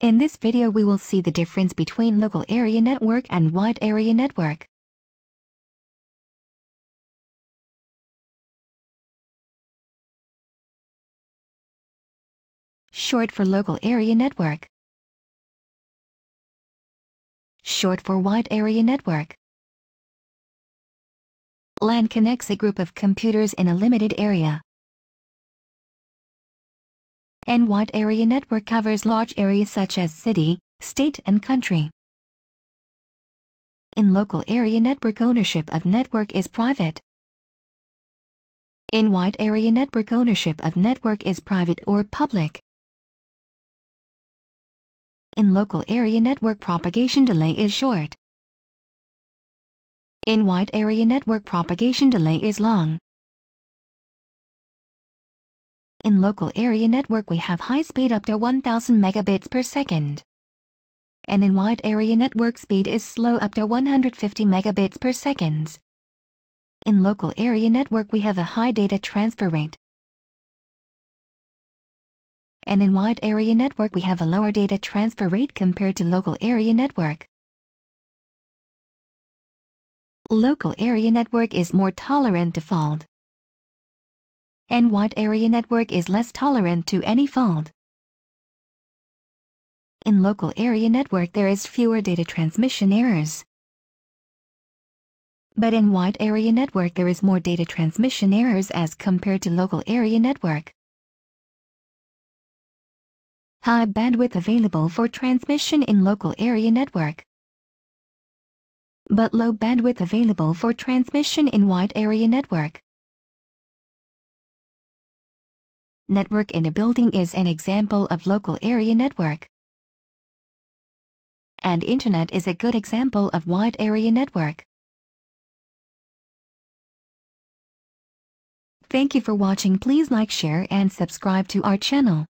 In this video we will see the difference between local area network and wide area network. Short for local area network. Short for wide area network. LAN connects a group of computers in a limited area. And wide area network covers large areas such as city, state and country. In local area network ownership of network is private. In wide area network ownership of network is private or public. In local area network propagation delay is short. In wide area network propagation delay is long. In local area network we have high speed up to 1000 megabits per second. And in wide area network speed is slow up to 150 megabits per second. In local area network we have a high data transfer rate. And in wide area network we have a lower data transfer rate compared to local area network. Local area network is more tolerant to fault. And wide area network is less tolerant to any fault. In local area network there is fewer data transmission errors. But in wide area network there is more data transmission errors as compared to local area network. High bandwidth available for transmission in local area network but low bandwidth available for transmission in wide area network. Network in a building is an example of local area network. And Internet is a good example of wide area network. Thank you for watching. Please like, share and subscribe to our channel.